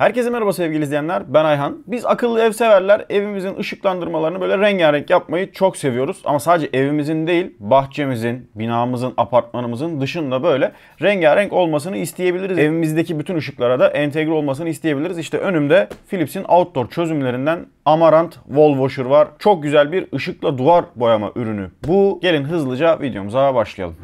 Herkese merhaba sevgili izleyenler. Ben Ayhan. Biz akıllı ev severler evimizin ışıklandırmalarını böyle rengarenk yapmayı çok seviyoruz. Ama sadece evimizin değil, bahçemizin, binamızın, apartmanımızın dışında böyle rengarenk olmasını isteyebiliriz. Evimizdeki bütün ışıklara da entegre olmasını isteyebiliriz. İşte önümde Philips'in outdoor çözümlerinden Amarant Wall Washer var. Çok güzel bir ışıkla duvar boyama ürünü. Bu gelin hızlıca videomuza başlayalım.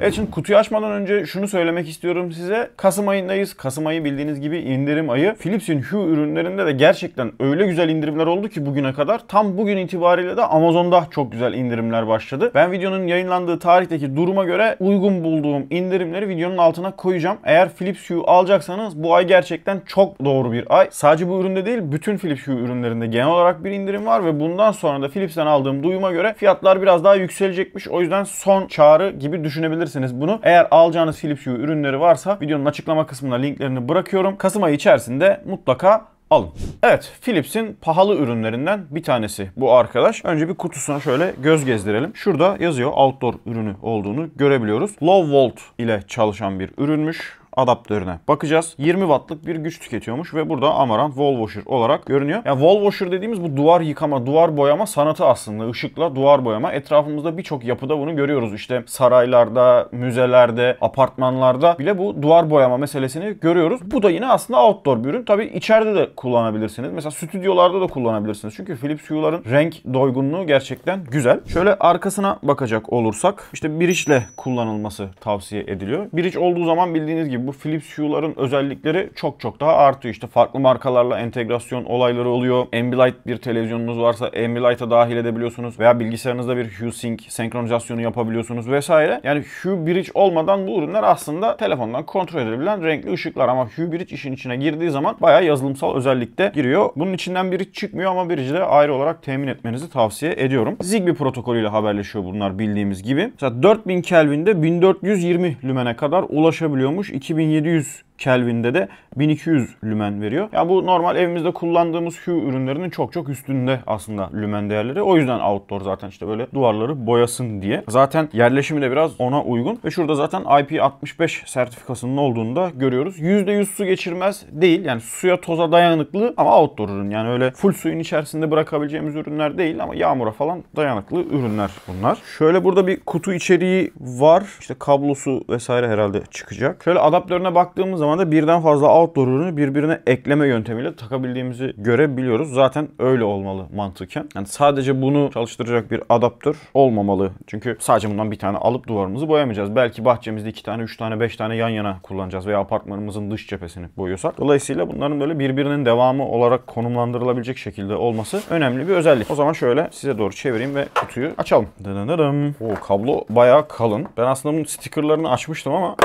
Evet şimdi kutuyu açmadan önce şunu söylemek istiyorum size. Kasım ayındayız. Kasım ayı bildiğiniz gibi indirim ayı. Philips'in Hue ürünlerinde de gerçekten öyle güzel indirimler oldu ki bugüne kadar. Tam bugün itibariyle de Amazon'da çok güzel indirimler başladı. Ben videonun yayınlandığı tarihteki duruma göre uygun bulduğum indirimleri videonun altına koyacağım. Eğer Philips Hue alacaksanız bu ay gerçekten çok doğru bir ay. Sadece bu üründe değil bütün Philips Hue ürünlerinde genel olarak bir indirim var ve bundan sonra da Philips'ten aldığım duyuma göre fiyatlar biraz daha yükselecekmiş. O yüzden son çağrı gibi düşünebilirsiniz bunu. Eğer alacağınız Philips Hue ürünleri varsa videonun açıklama kısmına linklerini bırakıyorum. Kasım ayı içerisinde mutlaka alın. Evet Philips'in pahalı ürünlerinden bir tanesi bu arkadaş. Önce bir kutusuna şöyle göz gezdirelim. Şurada yazıyor outdoor ürünü olduğunu görebiliyoruz. Low volt ile çalışan bir ürünmüş adaptörüne bakacağız. 20 wattlık bir güç tüketiyormuş ve burada Amarant Wall Washer olarak görünüyor. Yani Wall Washer dediğimiz bu duvar yıkama, duvar boyama sanatı aslında. Işıkla duvar boyama. Etrafımızda birçok yapıda bunu görüyoruz. İşte saraylarda, müzelerde, apartmanlarda bile bu duvar boyama meselesini görüyoruz. Bu da yine aslında outdoor bir ürün. Tabii içeride de kullanabilirsiniz. Mesela stüdyolarda da kullanabilirsiniz. Çünkü Philips Hue'ların renk doygunluğu gerçekten güzel. Şöyle arkasına bakacak olursak işte bridge kullanılması tavsiye ediliyor. Bridge olduğu zaman bildiğiniz gibi bu Philips Hue'ların özellikleri çok çok daha artıyor. İşte farklı markalarla entegrasyon olayları oluyor. Ambilight bir televizyonunuz varsa Ambilight'a dahil edebiliyorsunuz veya bilgisayarınızda bir Hue Sync senkronizasyonu yapabiliyorsunuz vesaire. Yani Hue Bridge olmadan bu ürünler aslında telefondan kontrol edilebilen renkli ışıklar ama Hue Bridge işin içine girdiği zaman bayağı yazılımsal özellikte giriyor. Bunun içinden Bridge çıkmıyor ama Bridge'i de ayrı olarak temin etmenizi tavsiye ediyorum. Zigbee protokolüyle haberleşiyor bunlar bildiğimiz gibi. Mesela 4000 Kelvin'de 1420 lümene kadar ulaşabiliyormuş. 2700 Kelvin'de de 1200 lümen veriyor. Ya yani bu normal evimizde kullandığımız Hue ürünlerinin çok çok üstünde aslında lümen değerleri. O yüzden outdoor zaten işte böyle duvarları boyasın diye. Zaten yerleşimi de biraz ona uygun. Ve şurada zaten IP65 sertifikasının olduğunu da görüyoruz. %100 su geçirmez değil. Yani suya toza dayanıklı ama outdoor ürün. Yani öyle full suyun içerisinde bırakabileceğimiz ürünler değil ama yağmura falan dayanıklı ürünler bunlar. Şöyle burada bir kutu içeriği var. İşte kablosu vesaire herhalde çıkacak. Şöyle adaptörüne baktığımız zaman da birden fazla outdoor ürünü birbirine ekleme yöntemiyle takabildiğimizi görebiliyoruz. Zaten öyle olmalı mantıken. Yani sadece bunu çalıştıracak bir adaptör olmamalı. Çünkü sadece bundan bir tane alıp duvarımızı boyamayacağız. Belki bahçemizde iki tane, üç tane, beş tane yan yana kullanacağız veya apartmanımızın dış cephesini boyuyorsak. Dolayısıyla bunların böyle birbirinin devamı olarak konumlandırılabilecek şekilde olması önemli bir özellik. O zaman şöyle size doğru çevireyim ve kutuyu açalım. Dınırım. O kablo bayağı kalın. Ben aslında bunun stickerlarını açmıştım ama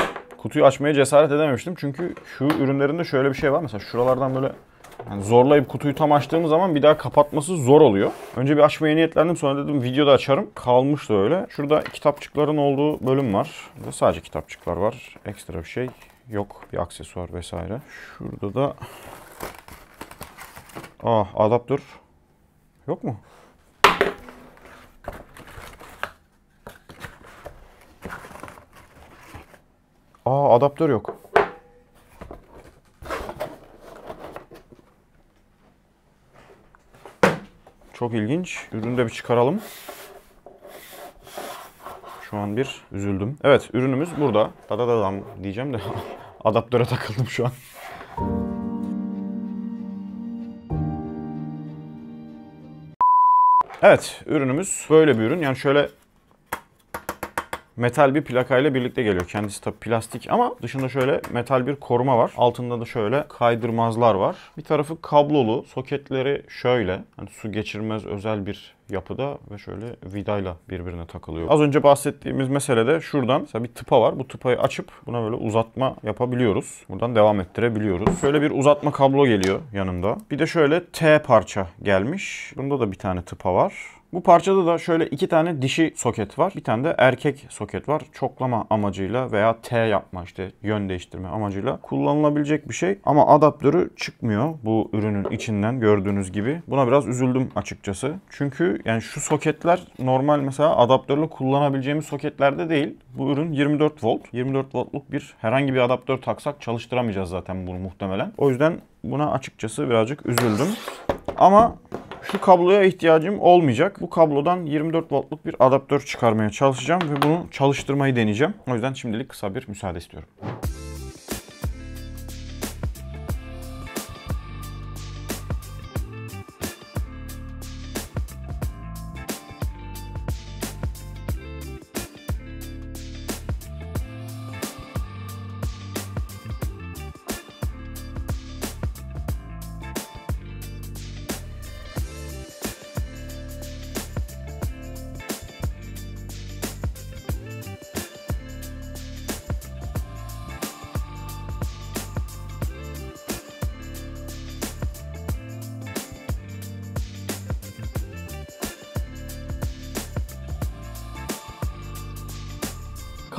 kutuyu açmaya cesaret edememiştim. Çünkü şu ürünlerinde şöyle bir şey var. Mesela şuralardan böyle yani zorlayıp kutuyu tam açtığımız zaman bir daha kapatması zor oluyor. Önce bir açmaya niyetlendim sonra dedim videoda açarım. Kalmıştı öyle. Şurada kitapçıkların olduğu bölüm var. Burada sadece kitapçıklar var. Ekstra bir şey yok. Bir aksesuar vesaire. Şurada da Ah adaptör yok mu? Aa adaptör yok. Çok ilginç. Ürünü de bir çıkaralım. Şu an bir üzüldüm. Evet ürünümüz burada. Dadadadam diyeceğim de adaptöre takıldım şu an. Evet ürünümüz böyle bir ürün. Yani şöyle metal bir plakayla birlikte geliyor. Kendisi tabi plastik ama dışında şöyle metal bir koruma var. Altında da şöyle kaydırmazlar var. Bir tarafı kablolu. Soketleri şöyle. Hani su geçirmez özel bir yapıda ve şöyle vidayla birbirine takılıyor. Az önce bahsettiğimiz meselede şuradan mesela bir tıpa var. Bu tıpayı açıp buna böyle uzatma yapabiliyoruz. Buradan devam ettirebiliyoruz. Şöyle bir uzatma kablo geliyor yanında. Bir de şöyle T parça gelmiş. Bunda da bir tane tıpa var. Bu parçada da şöyle iki tane dişi soket var. Bir tane de erkek soket var. Çoklama amacıyla veya T yapma işte yön değiştirme amacıyla kullanılabilecek bir şey. Ama adaptörü çıkmıyor bu ürünün içinden gördüğünüz gibi. Buna biraz üzüldüm açıkçası. Çünkü yani şu soketler normal mesela adaptörle kullanabileceğimiz soketlerde değil. Bu ürün 24 volt. 24 voltluk bir herhangi bir adaptör taksak çalıştıramayacağız zaten bunu muhtemelen. O yüzden buna açıkçası birazcık üzüldüm. Ama şu kabloya ihtiyacım olmayacak. Bu kablodan 24 voltluk bir adaptör çıkarmaya çalışacağım ve bunu çalıştırmayı deneyeceğim. O yüzden şimdilik kısa bir müsaade istiyorum.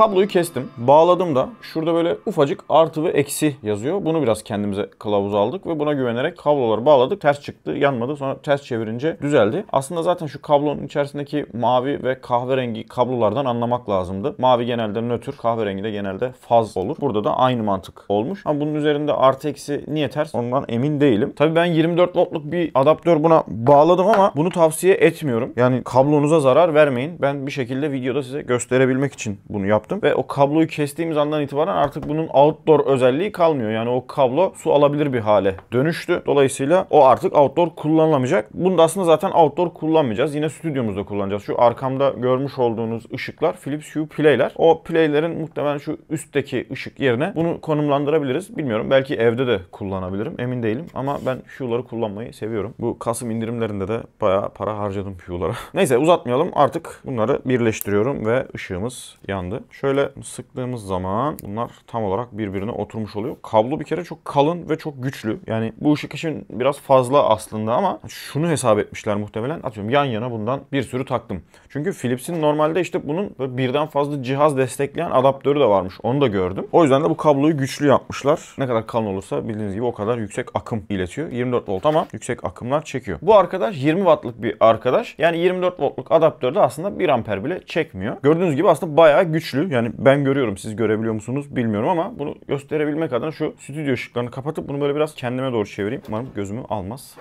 Kabloyu kestim. Bağladım da şurada böyle ufacık artı ve eksi yazıyor. Bunu biraz kendimize kılavuz aldık ve buna güvenerek kabloları bağladık. Ters çıktı, yanmadı. Sonra ters çevirince düzeldi. Aslında zaten şu kablonun içerisindeki mavi ve kahverengi kablolardan anlamak lazımdı. Mavi genelde nötr, kahverengi de genelde faz olur. Burada da aynı mantık olmuş. Ama bunun üzerinde artı eksi niye ters ondan emin değilim. Tabii ben 24 voltluk bir adaptör buna bağladım ama bunu tavsiye etmiyorum. Yani kablonuza zarar vermeyin. Ben bir şekilde videoda size gösterebilmek için bunu yaptım yaptım. Ve o kabloyu kestiğimiz andan itibaren artık bunun outdoor özelliği kalmıyor. Yani o kablo su alabilir bir hale dönüştü. Dolayısıyla o artık outdoor kullanılamayacak. Bunu da aslında zaten outdoor kullanmayacağız. Yine stüdyomuzda kullanacağız. Şu arkamda görmüş olduğunuz ışıklar Philips Hue Play'ler. O Play'lerin muhtemelen şu üstteki ışık yerine bunu konumlandırabiliriz. Bilmiyorum. Belki evde de kullanabilirim. Emin değilim. Ama ben Hue'ları kullanmayı seviyorum. Bu Kasım indirimlerinde de bayağı para harcadım Hue'lara. Neyse uzatmayalım. Artık bunları birleştiriyorum ve ışığımız yandı. Şöyle sıktığımız zaman bunlar tam olarak birbirine oturmuş oluyor. Kablo bir kere çok kalın ve çok güçlü. Yani bu ışık için biraz fazla aslında ama şunu hesap etmişler muhtemelen. Atıyorum yan yana bundan bir sürü taktım. Çünkü Philips'in normalde işte bunun birden fazla cihaz destekleyen adaptörü de varmış. Onu da gördüm. O yüzden de bu kabloyu güçlü yapmışlar. Ne kadar kalın olursa bildiğiniz gibi o kadar yüksek akım iletiyor. 24 volt ama yüksek akımlar çekiyor. Bu arkadaş 20 wattlık bir arkadaş. Yani 24 voltluk adaptörde aslında 1 amper bile çekmiyor. Gördüğünüz gibi aslında bayağı güçlü. Yani ben görüyorum siz görebiliyor musunuz bilmiyorum ama bunu gösterebilmek adına şu stüdyo ışıklarını kapatıp bunu böyle biraz kendime doğru çevireyim. Umarım gözümü almaz.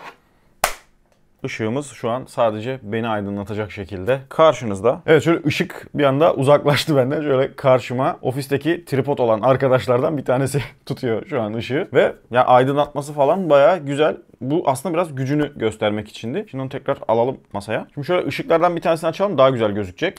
Işığımız şu an sadece beni aydınlatacak şekilde karşınızda. Evet şöyle ışık bir anda uzaklaştı benden. Şöyle karşıma ofisteki tripod olan arkadaşlardan bir tanesi tutuyor şu an ışığı. Ve ya aydınlatması falan bayağı güzel. Bu aslında biraz gücünü göstermek içindi. Şimdi onu tekrar alalım masaya. Şimdi şöyle ışıklardan bir tanesini açalım daha güzel gözükecek.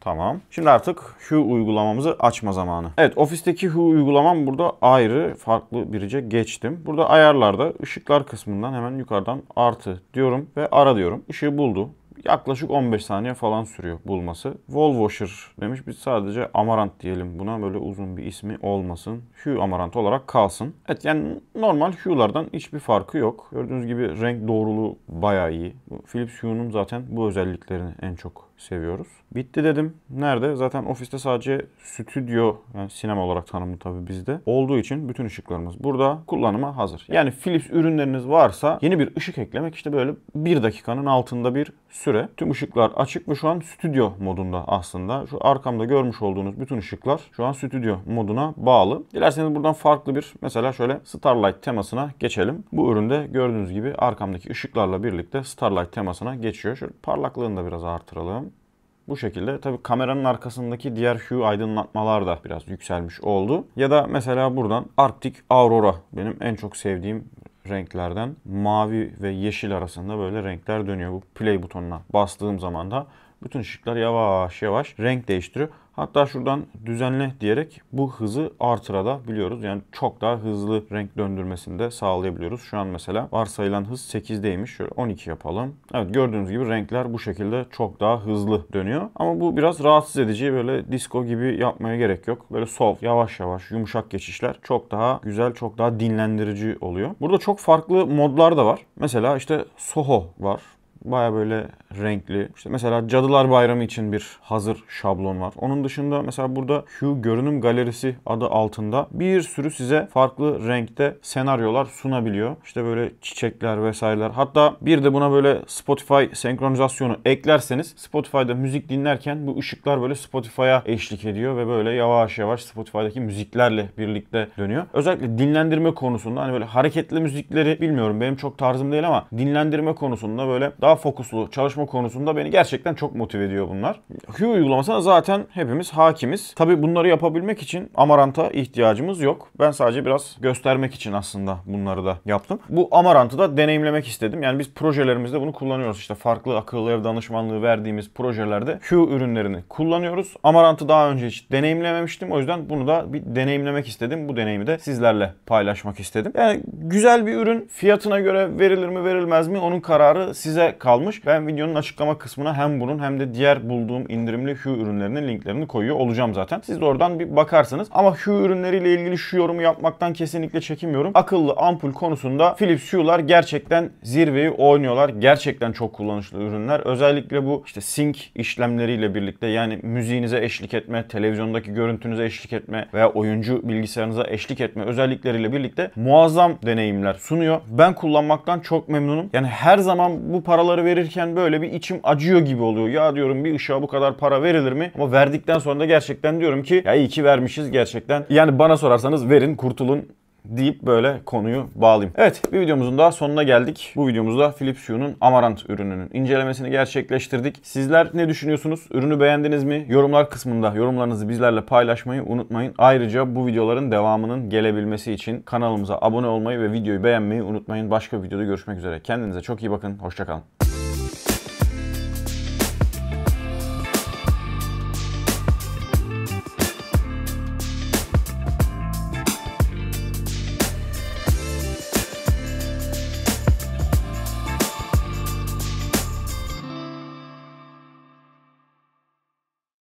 Tamam. Şimdi artık Hue uygulamamızı açma zamanı. Evet ofisteki Hue uygulamam burada ayrı farklı birice geçtim. Burada ayarlarda ışıklar kısmından hemen yukarıdan artı diyorum ve ara diyorum. Işığı buldu. Yaklaşık 15 saniye falan sürüyor bulması. Wall Washer demiş. Biz sadece Amarant diyelim buna. Böyle uzun bir ismi olmasın. Hue Amarant olarak kalsın. Evet yani normal Hue'lardan hiçbir farkı yok. Gördüğünüz gibi renk doğruluğu bayağı iyi. Philips Hue'nun zaten bu özelliklerini en çok seviyoruz. Bitti dedim. Nerede? Zaten ofiste sadece stüdyo yani sinema olarak tanımlı tabii bizde. Olduğu için bütün ışıklarımız burada kullanıma hazır. Yani Philips ürünleriniz varsa yeni bir ışık eklemek işte böyle bir dakikanın altında bir süre. Tüm ışıklar açık ve şu an stüdyo modunda aslında. Şu arkamda görmüş olduğunuz bütün ışıklar şu an stüdyo moduna bağlı. Dilerseniz buradan farklı bir mesela şöyle Starlight temasına geçelim. Bu üründe gördüğünüz gibi arkamdaki ışıklarla birlikte Starlight temasına geçiyor. Şöyle parlaklığını da biraz artıralım. Bu şekilde tabi kameranın arkasındaki diğer hue aydınlatmalar da biraz yükselmiş oldu. Ya da mesela buradan Arctic Aurora benim en çok sevdiğim renklerden mavi ve yeşil arasında böyle renkler dönüyor. Bu play butonuna bastığım zaman da bütün ışıklar yavaş yavaş renk değiştiriyor. Hatta şuradan düzenle diyerek bu hızı artırabiliyoruz. Yani çok daha hızlı renk döndürmesini de sağlayabiliyoruz. Şu an mesela varsayılan hız 8'deymiş. Şöyle 12 yapalım. Evet gördüğünüz gibi renkler bu şekilde çok daha hızlı dönüyor. Ama bu biraz rahatsız edici. Böyle disco gibi yapmaya gerek yok. Böyle soft, yavaş yavaş, yumuşak geçişler çok daha güzel, çok daha dinlendirici oluyor. Burada çok farklı modlar da var. Mesela işte Soho var. Baya böyle renkli. İşte mesela Cadılar Bayramı için bir hazır şablon var. Onun dışında mesela burada Hue Görünüm Galerisi adı altında bir sürü size farklı renkte senaryolar sunabiliyor. İşte böyle çiçekler vesaireler. Hatta bir de buna böyle Spotify senkronizasyonu eklerseniz Spotify'da müzik dinlerken bu ışıklar böyle Spotify'a eşlik ediyor ve böyle yavaş yavaş Spotify'daki müziklerle birlikte dönüyor. Özellikle dinlendirme konusunda hani böyle hareketli müzikleri bilmiyorum benim çok tarzım değil ama dinlendirme konusunda böyle daha fokuslu çalışma konusunda beni gerçekten çok motive ediyor bunlar. Hue uygulamasına zaten hepimiz hakimiz. Tabi bunları yapabilmek için Amarant'a ihtiyacımız yok. Ben sadece biraz göstermek için aslında bunları da yaptım. Bu Amarant'ı da deneyimlemek istedim. Yani biz projelerimizde bunu kullanıyoruz. İşte farklı akıllı ev danışmanlığı verdiğimiz projelerde Hue ürünlerini kullanıyoruz. Amarant'ı daha önce hiç deneyimlememiştim. O yüzden bunu da bir deneyimlemek istedim. Bu deneyimi de sizlerle paylaşmak istedim. Yani güzel bir ürün. Fiyatına göre verilir mi verilmez mi onun kararı size kalmış. Ben videonun açıklama kısmına hem bunun hem de diğer bulduğum indirimli Hue ürünlerinin linklerini koyuyor olacağım zaten. Siz de oradan bir bakarsınız. Ama Hue ürünleriyle ilgili şu yorumu yapmaktan kesinlikle çekinmiyorum. Akıllı ampul konusunda Philips Hue'lar gerçekten zirveyi oynuyorlar. Gerçekten çok kullanışlı ürünler. Özellikle bu işte sync işlemleriyle birlikte yani müziğinize eşlik etme, televizyondaki görüntünüze eşlik etme veya oyuncu bilgisayarınıza eşlik etme özellikleriyle birlikte muazzam deneyimler sunuyor. Ben kullanmaktan çok memnunum. Yani her zaman bu paraları verirken böyle bir içim acıyor gibi oluyor. Ya diyorum bir ışığa bu kadar para verilir mi? Ama verdikten sonra da gerçekten diyorum ki ya iyi ki vermişiz gerçekten. Yani bana sorarsanız verin kurtulun deyip böyle konuyu bağlayayım. Evet bir videomuzun daha sonuna geldik. Bu videomuzda Philips Hue'nun Amarant ürününün incelemesini gerçekleştirdik. Sizler ne düşünüyorsunuz? Ürünü beğendiniz mi? Yorumlar kısmında yorumlarınızı bizlerle paylaşmayı unutmayın. Ayrıca bu videoların devamının gelebilmesi için kanalımıza abone olmayı ve videoyu beğenmeyi unutmayın. Başka bir videoda görüşmek üzere. Kendinize çok iyi bakın. Hoşçakalın.